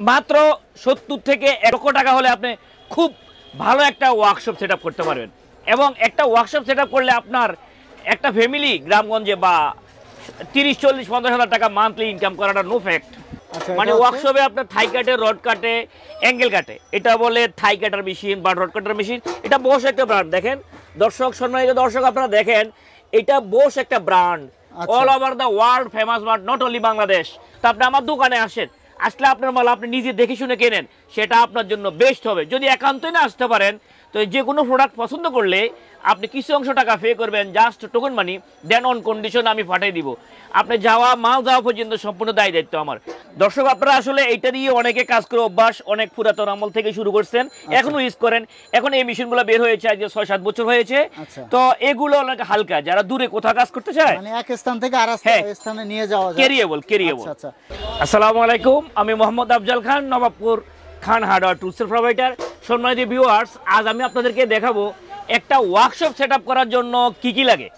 মাত্র সত্তর থেকে এক লক্ষ টাকা হলে আপনি খুব ভালো একটা ওয়ার্কশপ সেট করতে পারবেন। এবং একটা ওয়ার্কশপ সেট করলে আপনার একটা ফ্যামিলি গ্রামগঞ্জে বা তিরিশ চল্লিশ পঞ্চাশ হাজার টাকা মান্থলি ইনকাম করাটা নো ফ্যাক্ট আচ্ছা মানে ওয়ার্কশপে আপনার থাই কাটে রড কাটে অ্যাঙ্গেল কাটে এটা বলে থাই কাটার মেশিন বা রড কাটার মেশিন এটা বস একটা ব্র্যান্ড দেখেন? দর্শক সম্মানিত দর্শক আপনারা দেখেন এটা বস একটা brand. All over the world famous brand not only Bangladesh তা আপনি আমার দোকানে আসেন আসলে আপনার মাল আপনি নিজে দেখে শুনে কেনেন, সেটা আপনার জন্য বেস্ট হবে। যদি একান্তই না আসতে পারেন তো যে কোনো প্রোডাক্ট পছন্দ করলে আপনি কিছু অংশ টাকা পে করবেন জাস্ট টোকন মানি দেন অন কন্ডিশন আমি পাঠিয়ে দিব। আপনি যাওয়া মাল যাওয়া পর্যন্ত সম্পূর্ণ দায় দায়িত্ব আমার। দর্শক আপনারা আসলে এইটা দিয়ে অনেকে কাজ করে অভ্যাস অনেক পুরাতন আমল থেকে শুরু করছেন এখনও ইউজ করেন। এখন এই মেশিনগুলো বের হয়েছে আজ ছয় সাত বছর হয়েছে। আচ্ছা। তো এগুলো অনেক হালকা যারা দূরে কোথাও কাজ করতে চায় মানে এক স্থান থেকে আর হ্যাঁ। স্থানে নিয়ে যাওয়া কেরিয়েবল আচ্ছা আচ্ছা। আসসালামু আলাইকুম আমি মোহাম্মদ আফজাল খান নবাবপুর খান হার্ডওয়ার টুলসের প্রোভাইডার সম্মানিত ভিউয়ার্স আজ আমি আপনাদেরকে দেখাবো একটা ওয়ার্কশপ সেট করার জন্য কি কি লাগে।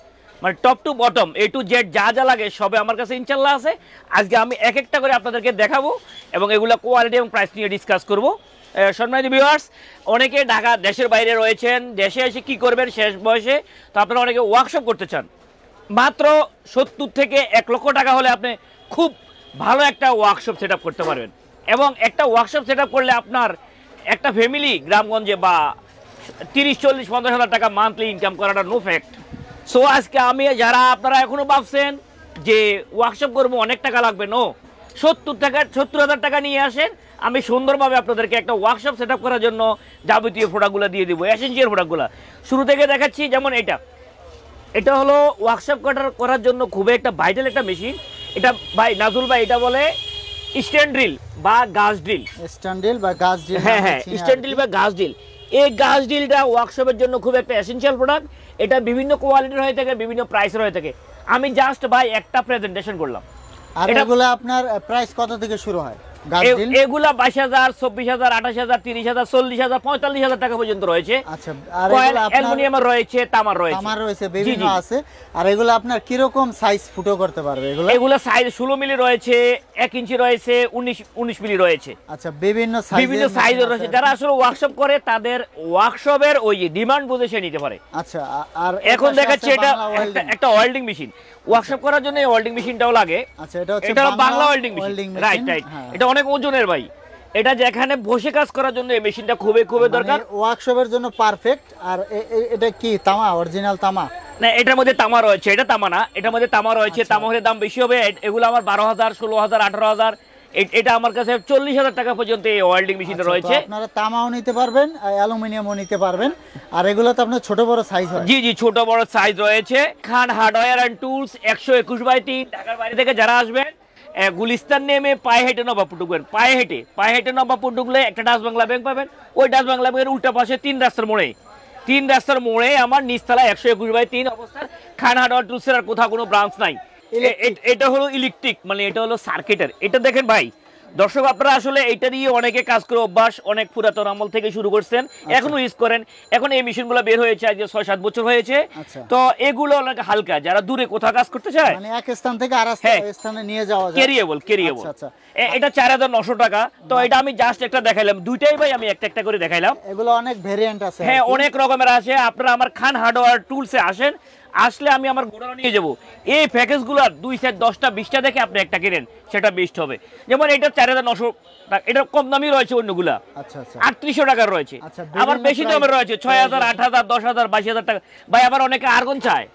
মানে top to bottom A to Z যা যা লাগে সবে আমার কাছে ইনশাল্লাহ আছে। আজকে আমি এক একটা করে আপনাদেরকে দেখাবো এবং এগুলো কোয়ালিটি এবং প্রাইস নিয়ে ডিসকাস করব। সম্মানিত ভিউয়ার্স অনেকে ঢাকা দেশের বাইরে রয়েছেন, দেশে এসে কি করবেন শেষ বয়সে? তো আপনারা অনেকে ওয়ার্কশপ করতে চান। মাত্র সত্তর থেকে এক লক্ষ টাকা হলে আপনি খুব ভালো একটা ওয়ার্কশপ সেট করতে পারবেন। এবং একটা ওয়ার্কশপ সেট করলে আপনার একটা ফ্যামিলি গ্রামগঞ্জে বা তিরিশ, চল্লিশ, পঞ্চাশ হাজার টাকা মান্থলি ইনকাম করাটা নো ফ্যাক্ট সো আজকে আমি, যারা আপনারা এখনও ভাবছেন যে ওয়ার্কশপ করব, অনেক টাকা লাগবে নো সত্তর টাকা, সত্তর হাজার টাকা নিয়ে আসেন, আমি সুন্দরভাবে আপনাদেরকে একটা ওয়ার্কশপ সেট করার জন্য যাবতীয় প্রোডাক্টগুলো দিয়ে দেবো এসেন্সিয়াল প্রোডাক্টগুলো শুরু থেকে দেখাচ্ছি, যেমন এটা। এটা হলো ওয়ার্কশপ কাটার করার জন্য খুবই একটা ভাইটাল একটা মেশিন এটা ভাই, নাজুল ভাই এটা বলে স্ট্যান্ড ড্রিল বা গাছ ড্রিল। স্ট্যান্ডিল বা গাছ ড্রিল হ্যাঁ হ্যাঁ স্ট্যান্ড ড্রিল বা গাছ ড্রিল। এই গাছ ড্রিলটা ওয়ার্কশপের জন্য খুব একটা এসেনশিয়াল প্রোডাক্ট এটা বিভিন্ন কোয়ালিটির হয়ে থাকে বিভিন্ন প্রাইসের হয়ে থাকে। আমি জাস্ট ভাই একটা প্রেজেন্টেশন করলাম। আর এগুলো আপনার প্রাইস কত থেকে শুরু হয়? এগুলা বাইশ হাজার চব্বিশ হাজার আঠাশ হাজার তিরিশ হাজার চল্লিশ হাজার পঁয়তাল্লিশ হাজার টাকা পর্যন্ত রয়েছে। আচ্ছা অ্যালুমিনিয়ামের রয়েছে তামার রয়েছে। তামার রয়েছে বিভিন্ন আছে। আর এগুলো আপনার কীরকম সাইজ ফুটো করতে পারবে এগুলো? এগুলো সাইজ ষোলো মিলি রয়েছে এক ইঞ্চি রয়েছে উনিশ উনিশ মিলি রয়েছে। আচ্ছা বিভিন্ন সাইজ বিভিন্ন সাইজের রয়েছে। যারা আসলে ওয়ার্কশপ করে তাদের ওয়ার্কশপের ওই ডিমান্ড বুঝে সে নিতে পারে। আচ্ছা আর এখন দেখাচ্ছি এটা। একটা ওয়েল্ডিং মেশিন ওয়ার্কশপ করার জন্য ওয়েল্ডিং মেশিনটাও লাগে। আচ্ছা এটা হচ্ছে এটা Bangla welding machine right right. এটা অনেক ওজনের ভাই। এটা যেখানে বসে কাজ করার জন্য এই মেশিনটা খুবই খুবই দরকার। ওয়ার্কশপের জন্য পারফেক্ট আর এটা কি তামা অরিজিনাল তামা? না এটার মধ্যে তামা রয়েছে। এটা তামা না এটার মধ্যে তামা রয়েছে। আচ্ছা। তামা হলে দাম বেশি হবে। এগুলো আমার বারো হাজার ষোলো হাজার আঠারো হাজার। এটা আমার কাছে চল্লিশ হাজার টাকা পর্যন্ত এই ওয়েল্ডিং মেশিনটা আচ্ছা, রয়েছে। আপনারা তামাও নিতে পারবেন অ্যালুমিনিয়ামও নিতে পারবেন আর এগুলো তো আপনার ছোট বড় সাইজ হয়। জি জি ছোট বড় সাইজ রয়েছে। খান হার্ডওয়্যার অ্যান্ড টুলস একশো একুশ বাই তিন ঢাকার বাইরে থেকে যারা আসবেন গুলিস্তান নেমে পায়ে হেঁটে নবাবপুর ঢুকবেন। পায়ে হেঁটে পায়ে হেঁটে নবাবপুর ঢুকলে একটা ডাচ বাংলা ব্যাংক পাবেন। ওই ডাচ বাংলা ব্যাংকের উল্টা পাশে তিন রাস্তার মোড়ে। তিন রাস্তার মোড়ে আমার নিচতলা একশো একুশ বাই তিন অবস্থান। খান হার্ডওয়্যার টুলসের আর কোথাও কোনো ব্রাঞ্চ নাই। এটা হলো ইলেকট্রিক মানে এটা হলো সার্কিটের এটা দেখেন ভাই দর্শক আপনারা আসলে এটা দিয়ে অনেকে কাজ করে অভ্যাস অনেক পুরাতন আমল থেকে শুরু করছেন এখনও ইউজ করেন। এখন এই মেশিনগুলো বের হয়েছে আজ ছয় সাত বছর হয়েছে। আচ্ছা। তো এগুলো অনেক হালকা যারা দূরে কোথাও কাজ করতে চায় মানে এক স্থান থেকে আর হ্যাঁ। স্থানে নিয়ে যাওয়া যায়। কেরিয়েবল কেরিয়েবল আচ্ছা, আচ্ছা। এটা চার হাজার নশো টাকা। তো এটা আমি জাস্ট একটা দেখাইলাম। দুইটাই ভাই আমি একটা একটা করে দেখাইলাম। এগুলো অনেক ভেরিয়েন্ট আছে হ্যাঁ অনেক রকমের আছে। আপনারা আমার খান হার্ডওয়্যার টুলসে আসেন। আসলে আমি আমার গোডাউন নিয়ে যাব। এই প্যাকেজগুলোর দুই সেট দশটা বিশটা দেখে আপনি একটা কিনেন সেটা বেস্ট হবে। যেমন এটা চার হাজার নশো এটা কম দামি রয়েছে অন্যগুলা। আচ্ছা আচ্ছা। আটত্রিশশো টাকার রয়েছে। আচ্ছা, আবার বেশি দামের রয়েছে ছয় হাজার আট হাজার দশ হাজার বাইশ হাজার টাকা। ভাই আবার অনেকে আর্গন চায়।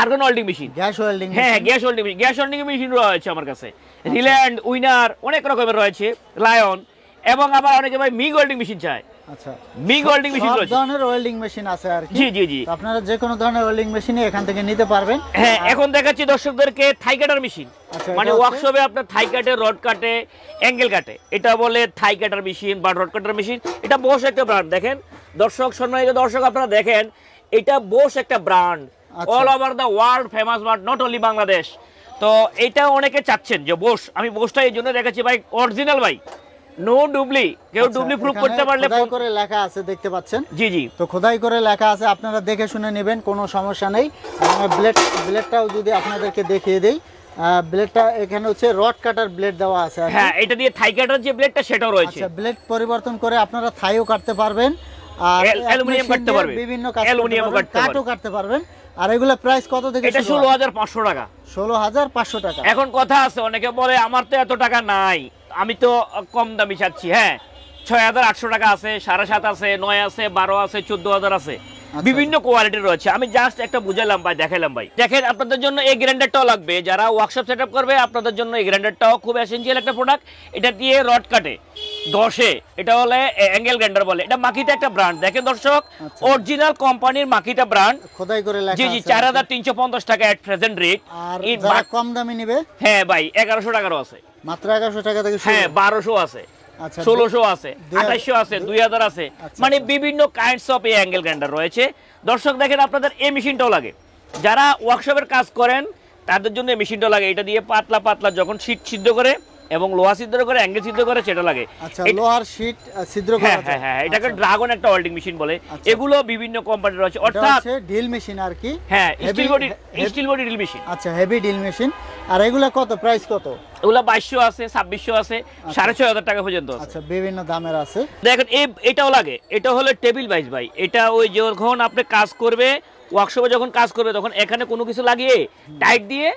Argon welding machine gas welding হ্যাঁ gas welding machine gas welding machine রয়েছে আমার কাছে। রিল্যান্ড উইনার অনেক রকমের রয়েছে। লায়ন এবং আবার অনেকে ভাই মিগ ওয়েল্ডিং মেশিন চায়। আচ্ছা। মিগ ওয়েল্ডিং মেশিন সব রয়েছে। ধরনের ওয়েল্ডিং মেশিন আছে আর কি। জি জি জি। আপনারা যে কোনো ধরনের ওয়েল্ডিং মেশিন এখান থেকে নিতে পারবেন। হ্যাঁ এখন দেখাচ্ছি দর্শকদেরকে থাই কাটার মেশিন মানে ওয়ার্কশপে আপনার থাই কাটে রড কাটে অ্যাঙ্গেল কাটে এটা বলে থাই কাটার মেশিন বা রড কাটার মেশিন এটা বস একটা ব্র্যান্ড দেখেন। দর্শক সম্মানিত দর্শক আপনারা দেখেন এটা বস একটা brand. All over the world famous brand not only Bangladesh তো এটা অনেকে চাচ্ছেন যে বোস আমি বোসটা এই জন্য দেখাচ্ছি ভাই অরিজিনাল ভাই। নো ডুবলি কেউ আচ্ছা, ডুবলি প্রুফ এখানে করতে পারলে খোদাই করে লেখা আছে দেখতে পাচ্ছেন? জি জি। তো খোদাই করে লেখা আছে আপনারা দেখে শুনে নেবেন কোনো সমস্যা নেই। ব্লেড ব্লেডটাও যদি আপনাদেরকে দেখিয়ে দেই ব্লেডটা এখানে হচ্ছে রড কাটার ব্লেড দেওয়া আছে হ্যাঁ এটা দিয়ে থাই কাটার যে ব্লেডটা সেটাও রয়েছে। আচ্ছা ব্লেড পরিবর্তন করে আপনারা থাইও কাটতে পারবেন আর অ্যালুমিনিয়াম কাটতে দিয়ে পারবে। বিভিন্ন পারবেন, কাটতে কাটও কাটতে পারবেন। আর এগুলা প্রাইস কত থেকে এটা ষোলো হাজার পাঁচশো টাকা। ষোলো হাজার পাঁচশো টাকা। এখন কথা আছে অনেকে বলে আমার তো এত টাকা নাই। আমি তো কম দামি চাচ্ছি হ্যাঁ। ছয় হাজার আটশো টাকা আছে সাড়ে সাত আছে নয় আছে বারো আছে চোদ্দ হাজার আছে। আচ্ছা। বিভিন্ন কোয়ালিটির রয়েছে। আমি জাস্ট একটা বুঝালাম ভাই দেখালাম ভাই। দেখেন আপনাদের জন্য এই গ্রাইন্ডারটাও লাগবে। যারা ওয়ার্কশপ সেট করবে আপনাদের জন্য এই গ্রাইন্ডারটাও খুব এসেন্সিয়াল একটা প্রোডাক্ট এটা দিয়ে রড কাটে। দশে এটা হলে অ্যাঙ্গেল গ্রাইন্ডার বলে। এটা মাকিটা একটা ব্র্যান্ড দেখেন দর্শক আচ্ছা। অরিজিনাল কোম্পানির মাকিটা ব্র্যান্ড খোদাই করে লেখা জি জি আছে চার হাজার তিনশো পঞ্চাশ টাকা এট প্রেজেন্ট রেট আর কম দামি নিবে? হ্যাঁ ভাই এগারোশো টাকারও আছে। মাত্র 1100 টাকা থেকে হ্যাঁ 1200 আছে আচ্ছা 1600 আছে দুই হাজার- আঠাশশো আছে দুই হাজার আছে। আচ্ছা, মানে আচ্ছা। বিভিন্ন কাইন্ডস অফ এই অ্যাঙ্গেল গ্রাইন্ডার রয়েছে। দর্শক দেখেন আপনাদের এই মেশিনটাও লাগে। যারা ওয়ার্কশপের কাজ করেন তাদের জন্য এই মেশিনটা লাগে। এটা দিয়ে পাতলা পাতলা যখন শীত সিদ্ধ করে এবং লোহা সিদ্ধ করে অ্যাঙ্গেল সিদ্ধ করে সেটা লাগে। আচ্ছা লোহার শীট ছিদ্র করা হ্যাঁ হ্যাঁ হ্যাঁ এটাকে আচ্ছা, ড্রাগন একটা ওয়েল্ডিং মেশিন বলে। আচ্ছা। এগুলো বিভিন্ন কোম্পানির রয়েছে অর্থাৎ ডিল মেশিন আর কি। হ্যাঁ steel body steel body drill machine. আচ্ছা হেভি ডিল মেশিন। আর এগুলা কত? প্রাইস কত? এগুলো বাইশশো আছে ছাব্বিশশো আছে সাড়ে ছয় হাজার টাকা পর্যন্ত আছে। আচ্ছা বিভিন্ন দামের আছে। দেখেন এটাও লাগে। এটা হলো টেবিল বাইস ভাই। এটা ওই যখন আপনি কাজ করবে ওয়ার্কশপে যখন কাজ করবে তখন এখানে কোনো কিছু লাগিয়ে টাইট দিয়ে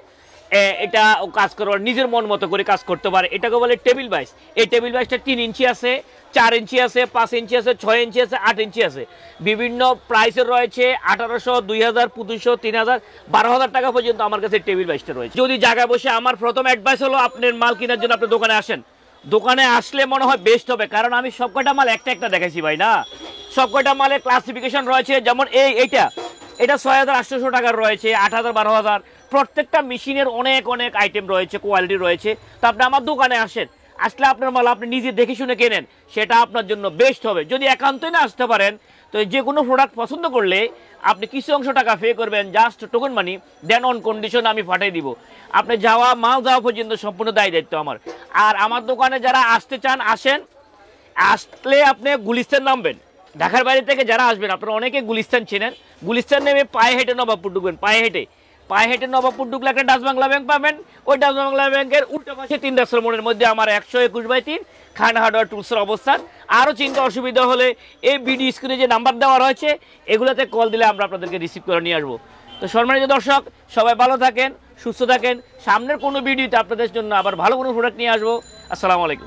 এটা কাজ করবার নিজের মন মতো করে কাজ করতে পারে। এটাকে বলে টেবিল বাইস এই টেবিল বাইসটা তিন ইঞ্চি আছে, চার ইঞ্চি আছে, পাঁচ ইঞ্চি আছে, ছয় ইঞ্চি আছে, আট ইঞ্চি আছে। বিভিন্ন প্রাইসের রয়েছে আঠারোশো, দুই হাজার, পঁচিশশো, তিন হাজার, বারো হাজার টাকা পর্যন্ত আমার কাছে টেবিল বাইসটা রয়েছে। যদি জায়গায় বসে আমার প্রথম অ্যাডভাইস হলো আপনার মাল কেনার জন্য আপনি দোকানে আসেন। দোকানে আসলে মনে হয় বেস্ট হবে, কারণ আমি সব কয়টা মাল একটা একটা দেখাইছি ভাই, না? সব কয়টা মালের ক্লাসিফিকেশন রয়েছে, যেমন এই, এইটা। এটা ছয় হাজার আটশোশো টাকার রয়েছে, আট হাজার বারো হাজার। প্রত্যেকটা মেশিনের অনেক অনেক আইটেম রয়েছে কোয়ালিটি রয়েছে। তো আপনি আমার দোকানে আসেন, আসলে আপনার মাল আপনি নিজে দেখে শুনে কেনেন, সেটা আপনার জন্য বেস্ট হবে। যদি একান্তই না আসতে পারেন, তো যে কোনো প্রোডাক্ট পছন্দ করলে আপনি কিছু অংশ টাকা পে করবেন জাস্ট টোকন মানি দেন অন কন্ডিশন আমি পাঠিয়ে দিব। আপনি যাওয়া, মাল যাওয়া পর্যন্ত সম্পূর্ণ দায় দায়িত্ব আমার। আর আমার দোকানে যারা আসতে চান, আসেন, আসলে আপনি গুলিস্তান নামবেন। ঢাকার বাইরে থেকে যারা আসবেন, আপনারা অনেকে গুলিস্তান চেনেন। গুলিস্তান নেমে পায়ে হেঁটে নবাবপুর ঢুকবেন, পায়ে হেঁটে। পায়ে হেঁটে নবাবপুর ঢুকলে একটা ডাচ বাংলা ব্যাংক পাবেন। ওই ডাচ বাংলা ব্যাংকের উল্টো পাশে তিন রাস্তার মোড়ের মধ্যে আমার একশো একুশ বাই তিন খান হার্ডওয়ার টুলসের অবস্থান। আরও চিন্তা অসুবিধা হলে এই ভিডিও স্ক্রিনে যে নাম্বার দেওয়া রয়েছে, এগুলোতে কল দিলে আমরা আপনাদেরকে রিসিভ করে নিয়ে আসব। তো সম্মানিত দর্শক, সবাই ভালো থাকেন, সুস্থ থাকেন। সামনের কোনো ভিডিওতে আপনাদের জন্য আবার ভালো কোনো প্রোডাক্ট নিয়ে আসব। আসসালামু আলাইকুম।